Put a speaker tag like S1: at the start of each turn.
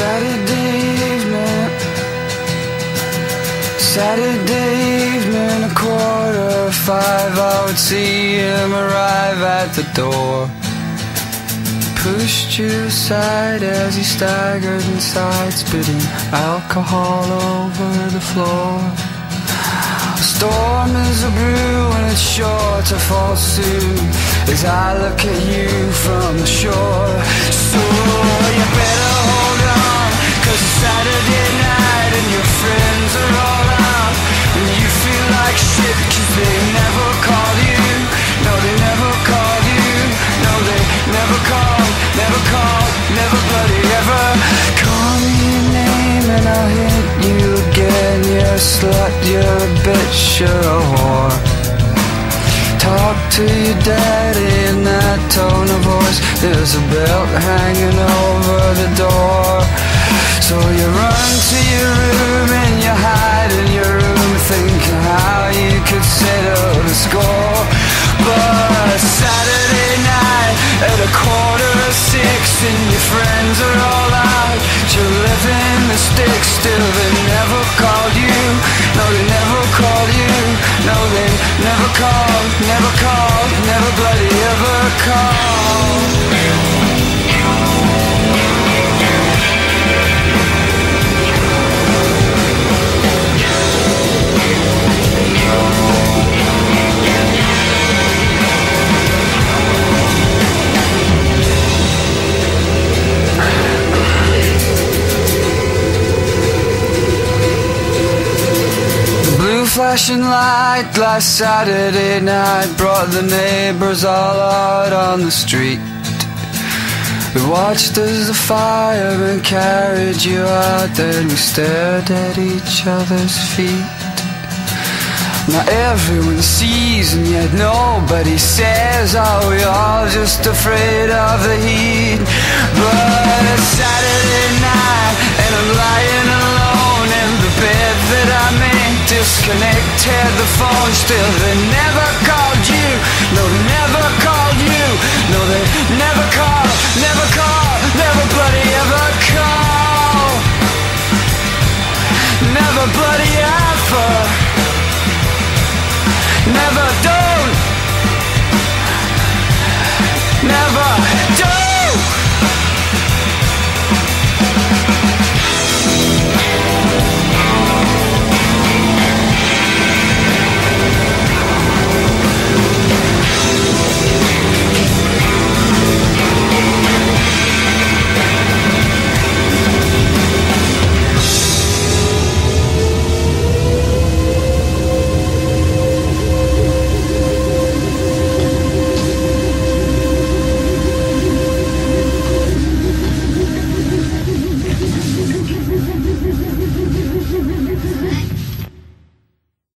S1: Saturday evening. Saturday evening, a quarter of five I would see him arrive at the door. Pushed you aside as he staggered inside Spitting alcohol over the floor. A storm is a brew and it's sure to fall soon As I look at you from the shore. So you better cause Saturday night and your friends are all out. And you feel like shit cause they never called you. No, they never called you. No, they never called, never called, never bloody ever. Call me your name and I'll hit you again. You're slut, you're a bitch, you're a whore. Talk to your daddy in that tone of voice. There's a belt hanging over the door. But Saturday night at a quarter of six, and your friends are all out. You're living the sticks, still they never called you. No, they never called you. No, they never never flashing light last Saturday night brought the neighbors all out on the street. We watched as the firemen carried you out, then we stared at each other's feet. Now everyone sees and yet nobody says Are we all just afraid of the heat? But it's Saturday night and I'm lying alone the phone still they never called you. No, they never called you. No, they never call, never call, never bloody ever call Never bloody ever. Never